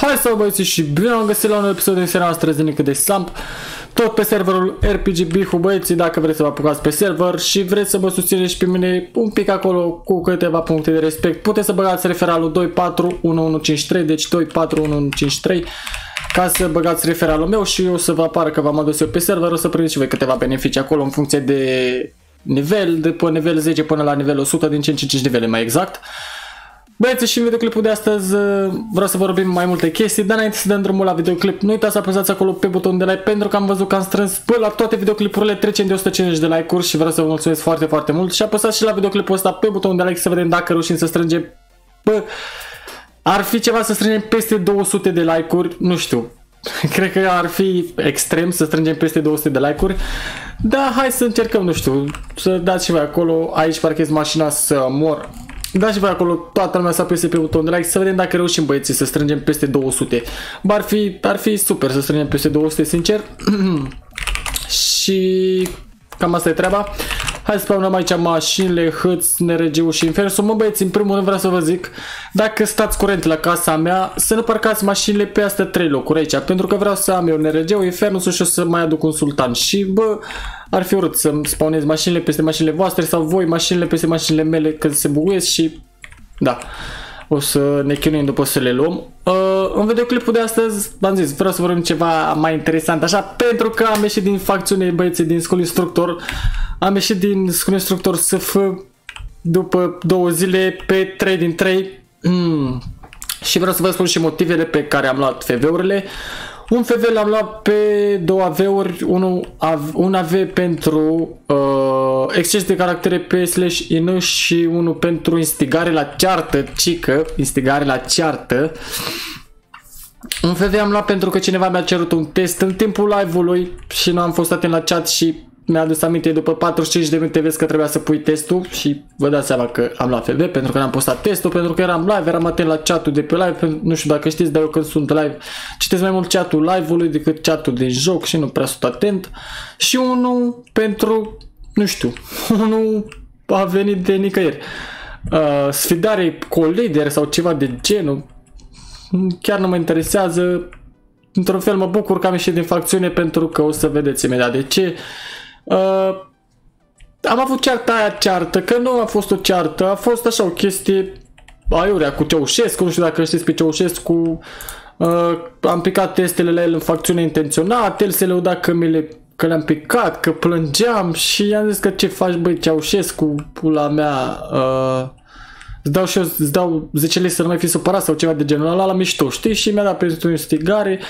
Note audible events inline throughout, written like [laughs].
Hai să băieți și bine am găsit la un episod din seria noastră zilnică de Slump Tot pe serverul RPG Bihu băieții dacă vreți să vă apucați pe server și vreți să vă susțineți și pe mine un pic acolo cu câteva puncte de respect Puteți să băgați referalul 241153 deci 241153 ca să băgați referalul meu și eu să vă apară că v-am adus eu pe server, o să primiți și voi câteva beneficii acolo în funcție de nivel, de pe nivel 10 până la nivel 100 din 5 în 5 nivele mai exact. Băieți, și în videoclipul de astăzi uh, vreau să vorbim mai multe chestii, dar înainte să dăm drumul la videoclip, nu uitați să apăsați acolo pe butonul de like pentru că am văzut că am strâns până la toate videoclipurile trecem de 150 de like-uri și vreau să vă mulțumesc foarte, foarte mult și apăsați și la videoclipul ăsta pe butonul de like să vedem dacă reușim să strângem Bă, ar fi ceva să strângem peste 200 de like-uri, nu știu, [laughs] Cred că ar fi extrem să strângem peste 200 de like-uri. Da, hai să încercăm, nu știu, să dați și voi acolo, aici parchez mașina să mor. Dați și voi acolo, toată lumea să apese pe butonul de like să vedem dacă reușim băieții să strângem peste 200. Bă, ar fi, ar fi super să strângem peste 200, sincer. [clears throat] și cam asta e treaba. Hai să spawnăm aici mașinile, hâți, NRG-ul și Infersul. Mă băieți, în primul rând vreau să vă zic, dacă stați curent la casa mea, să nu parcați mașinile pe astea trei locuri aici, pentru că vreau să am eu NRG-ul, Infernul și o să mai aduc un sultan. Și bă, ar fi urât să spawnez mașinile peste mașinile voastre sau voi mașinile peste mașinile mele când se buguiesc și da o să ne chinuim după să le luăm. Uh, în videoclipul de astăzi, v-am zis, vreau să vorbim ceva mai interesant, așa, pentru că am ieșit din facțiune băieții din School Instructor, am ieșit din School Instructor SF după două zile pe 3 din 3 mm. și vreau să vă spun și motivele pe care am luat FV-urile. Un FV l-am luat pe două AV-uri, un AV pentru uh, exces de caractere pe slash in și unul pentru instigare la ceartă, cică, instigare la ceartă. Un FV am luat pentru că cineva mi-a cerut un test în timpul live-ului și nu am fost atent la chat și mi-a adus aminte după 45 de minute vezi că trebuia să pui testul și vă dați seama că am luat FB pentru că n-am postat testul, pentru că eram live, eram atent la chatul de pe live, nu știu dacă știți, dar eu când sunt live citesc mai mult chatul live-ului decât chatul din joc și nu prea sunt atent și unul pentru, nu știu, [laughs] unul a venit de nicăieri. Uh, sfidare cu lider sau ceva de genul, chiar nu mă interesează, într-un fel mă bucur că am ieșit din facțiune pentru că o să vedeți imediat de ce. Uh, am avut cearta aia ceartă, că nu a fost o ceartă, a fost așa o chestie aiurea cu Ceaușescu, nu știu dacă știți pe Ceaușescu, uh, am picat testele la el în facțiune intenționat, el se lăuda că mi le că le-am picat, că plângeam și i-am zis că ce faci băi Ceaușescu, pula mea, uh, îți dau și eu, îți dau 10 lei să nu mai fi supărat sau ceva de genul ăla la mișto, știi? Și mi-a dat pentru instigare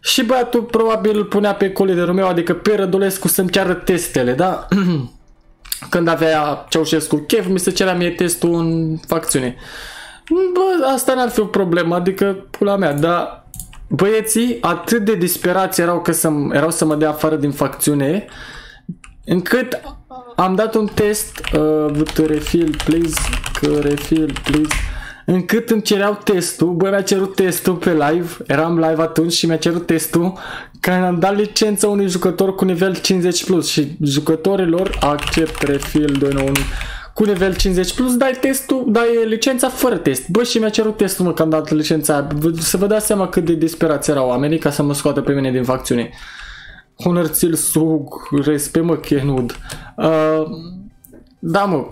și băiatul probabil îl punea pe coliderul meu, adică pe Rădulescu să-mi ceară testele, da? [clears throat] Când avea Ceaușescu chef, mi se cerea mie testul în facțiune. Bă, asta n-ar fi o problemă, adică pula mea, dar băieții atât de disperați erau, că să, erau să mă dea afară din facțiune, încât am dat un test, uh, refill please, că refill please, încât îmi cereau testul, băi mi-a cerut testul pe live, eram live atunci și mi-a cerut testul că am dat licență unui jucător cu nivel 50 plus și jucătorilor accept refill 291 cu nivel 50 plus dai testul, dai licența fără test. Bă, și mi-a cerut testul, mă, că am dat licența. Să vă dați seama cât de disperați erau oamenii ca să mă scoată pe mine din facțiune. Honor ți-l sug, respe mă, Kenud. Uh, da, mă,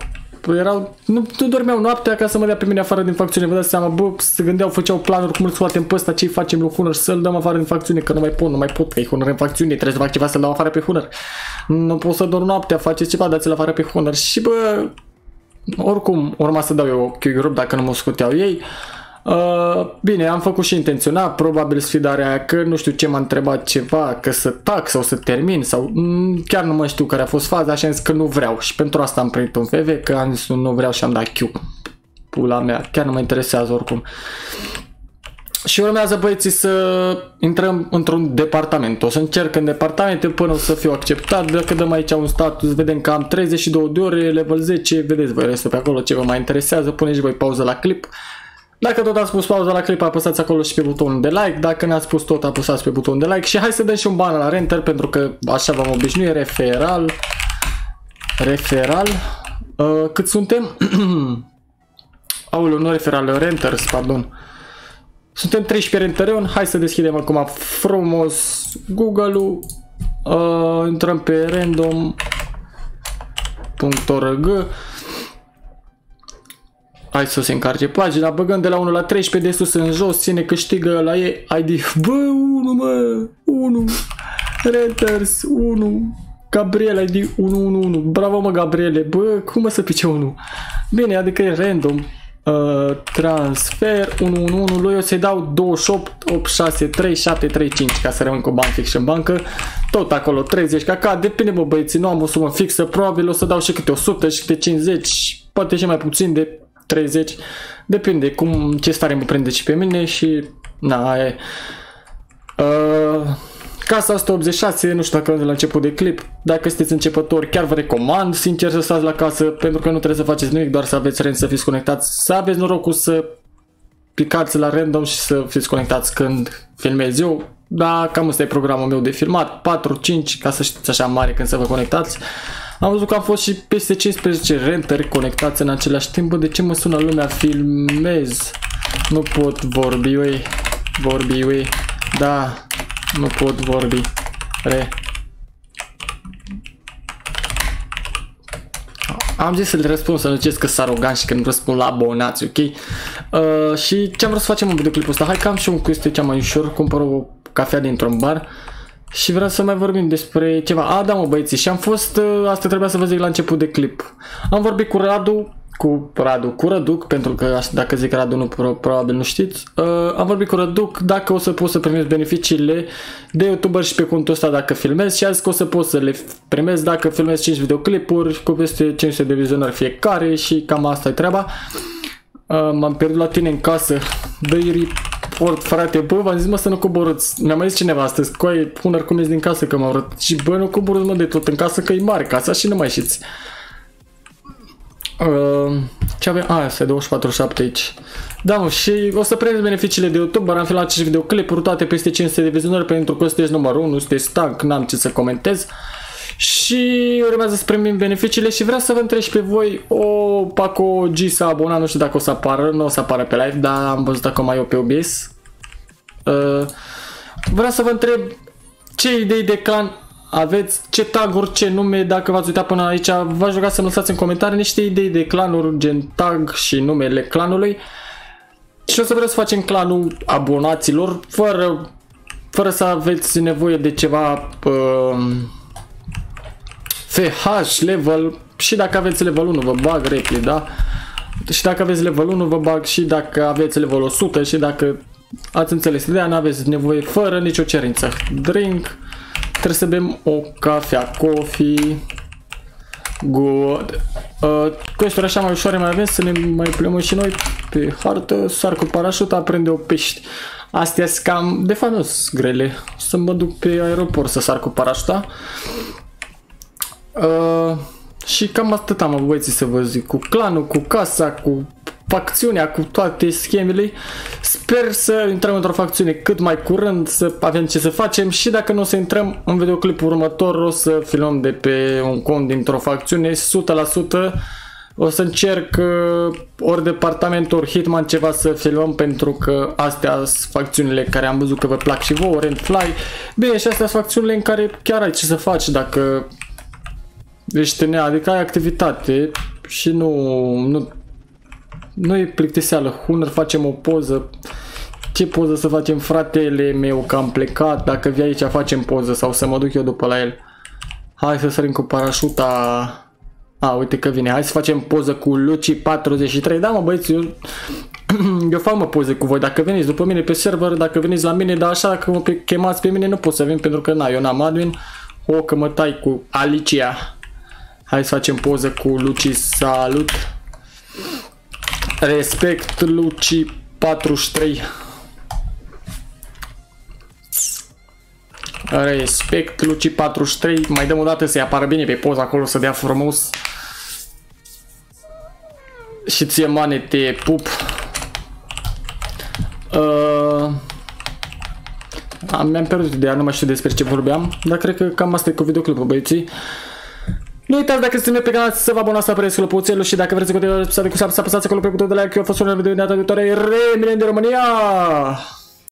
erau, nu, nu dormeau noaptea ca să mă dea pe mine afară din facțiune. Vă dați seama, bă, se gândeau, făceau planuri cum îl scoatem pe ăsta, ce facem lui Hunter, să-l dăm afară din facțiune, că nu mai pot, nu mai pot, că e Hunter în facțiune, trebuie să fac ceva să-l dau afară pe Hunter. Nu pot să dorm noaptea, faceți ceva, dați-l afară pe Hunter. Și bă, oricum, urma să dau eu Q-Group dacă nu mă scuteau ei. Uh, bine, am făcut și intenționat, probabil sfidarea aia, că nu știu ce m-a întrebat ceva, că să tac sau să termin sau mm, chiar nu mă știu care a fost faza, așa am zis că nu vreau și pentru asta am primit un FV, că am zis nu vreau și am dat Q. Pula mea, chiar nu mă interesează oricum. Și urmează băieții să intrăm într-un departament. O să încerc în departamente până o să fiu acceptat. Dacă dăm aici un status, vedem că am 32 de ore, level 10, vedeți voi restul pe acolo ce vă mai interesează. Puneți voi pauză la clip. Dacă tot ați pus pauza la clip, apăsați acolo și pe butonul de like. Dacă n-ați pus tot, apăsați pe butonul de like. Și hai să dăm și un ban la renter, pentru că așa v-am obișnuit. Referal. Referal. Uh, cât suntem? [clears throat] Aoleu, nu referal, renters, pardon. Suntem 13 Rentereon, hai să deschidem acum frumos Google-ul. Uh, intrăm pe random.org Hai să se încarce pagina, băgăm de la 1 la 13 de sus în jos, cine câștigă la e ID. Bă, 1 mă, 1. Renters, 1. Gabriel ID 111. Bravo mă Gabriele, bă, cum mă să pice 1? Bine, adică e random. Uh, transfer 111 lui o să-i dau 28 8 6 3 7 3 5 ca să rămân cu bani fix în bancă tot acolo 30 ca ca depinde bă băieții nu am o sumă fixă probabil o să dau și câte 100 și câte 50 poate și mai puțin de 30 depinde cum ce stare mă prinde și pe mine și na aia e. Uh, Casa 186, nu știu dacă de la început de clip, dacă sunteți începători, chiar vă recomand sincer să stați la casă pentru că nu trebuie să faceți nimic, doar să aveți rent, să fiți conectați, să aveți norocul să picați la random și să fiți conectați când filmez eu. Da, cam ăsta e programul meu de filmat, 4-5, ca să știți așa mare când să vă conectați. Am văzut că am fost și peste 15 renteri conectați în același timp. de ce mă sună lumea? Filmez. Nu pot vorbi, ui. Vorbi, ui. Da, nu pot vorbi. Re. Am zis să le răspund, să nu ziceți că sunt arogant și că nu răspund la abonați, ok? Uh, și ce am vrut să facem în videoclipul ăsta? Hai că am și un chestie cea mai ușor, cumpăr o cafea dintr-un bar și vreau să mai vorbim despre ceva. A, da mă băieții, și am fost, uh, asta trebuia să vă zic la început de clip. Am vorbit cu Radu, cu Radu, cu Răduc, pentru că dacă zic Radu nu, probabil nu știți. Uh, am vorbit cu Răduc dacă o să pot să primesc beneficiile de YouTuber și pe contul ăsta dacă filmez și azi că o să pot să le primesc dacă filmez 5 videoclipuri cu peste 500 de vizionări fiecare și cam asta e treaba. Uh, m-am pierdut la tine în casă, dă port, frate, bă, v-am zis mă să nu coborâți. Mi-a mai zis cineva astăzi, coai, punăr cum din casă că m-au răt. Și bă, nu coborâți mă de tot în casă că e mare casa și nu mai știți. Uh, ce avem? Ah, asta e 24-7 aici. Da, mă, și o să prindeți beneficiile de YouTube, am filmat 5 videoclipuri, toate peste 500 de vizionări, pentru că sunteți numărul 1, sunteți stank, n-am ce să comentez. Și urmează să primim beneficiile și vreau să vă întreb și pe voi o Paco G s-a abonat, nu știu dacă o să apară, nu o să apară pe live, dar am văzut acum mai eu pe OBS. Uh, vreau să vă întreb ce idei de clan aveți, ce taguri, ce nume, dacă v-ați uitat până aici, v-aș ruga să-mi lăsați în comentarii niște idei de clanuri, gen tag și numele clanului. Și o să vreau să facem clanul abonaților, fără, fără să aveți nevoie de ceva uh, FH, level, și dacă aveți level 1 vă bag repli, da? Și dacă aveți level 1 vă bag și dacă aveți level 100 și dacă ați înțeles ideea, nu aveți nevoie fără nicio cerință. Drink, trebuie să bem o cafea, coffee, good. Uh, quest așa mai ușoare mai avem să ne mai plemăm și noi pe hartă, sar cu parașuta, aprinde o pești. Astea sunt cam, de fapt nu sunt grele, să mă duc pe aeroport să sar cu parașuta. Uh, și cam atât am băieții să vă zic, cu clanul, cu casa, cu facțiunea, cu toate schemele. Sper să intrăm într-o facțiune cât mai curând, să avem ce să facem și dacă nu o să intrăm în videoclipul următor, o să filmăm de pe un cont dintr-o facțiune 100%. O să încerc uh, ori departament, ori Hitman ceva să filmăm pentru că astea sunt facțiunile care am văzut că vă plac și vouă, Fly. Bine, și astea sunt facțiunile în care chiar ai ce să faci dacă ești nea, adică ai activitate și nu, nu, nu e plictiseală. Hunăr facem o poză. Ce poză să facem fratele meu că am plecat, dacă vii aici facem poză sau să mă duc eu după la el. Hai să sărim cu parașuta. A, uite că vine. Hai să facem poză cu Luci 43. Da, mă băieți, eu, [clears throat] eu fac mă poze cu voi. Dacă veniți după mine pe server, dacă veniți la mine, dar așa că mă chemați pe mine nu pot să vin pentru că na, eu n-am admin. O, că mă tai cu Alicia. Hai să facem poză cu Luci, salut! Respect Luci 43 Respect Luci 43 Mai dăm o dată să-i apară bine pe poza acolo să dea frumos. Și ție mane te pup. Uh, am, Mi-am pierdut ideea, nu mai știu despre ce vorbeam Dar cred că cam asta e cu videoclipul băieții Nu uitați dacă sunteți pe canal să vă abonați la cu clopoțelul și dacă vreți să continuați să apăsați acolo pe butonul de like, eu a fost un video de data viitoare, Remine de România!